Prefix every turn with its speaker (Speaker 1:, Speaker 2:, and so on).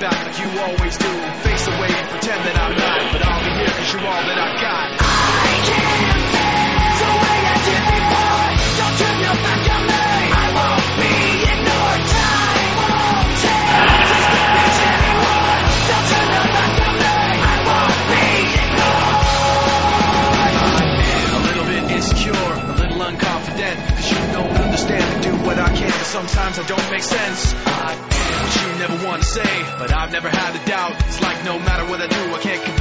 Speaker 1: back like you always do. Face away and pretend that I'm not, but I'll be here cause you're all that I got.
Speaker 2: I can't feel the way I did before. Don't turn your back on me. I won't be ignored. Time won't take this bitch anymore. Don't turn your back on me. I won't be ignored.
Speaker 1: A little bit insecure, a little unconfident, cause you don't understand and do what I can. Sometimes I don't make sense. I but I've never had a doubt. It's like no matter what I do, I can't.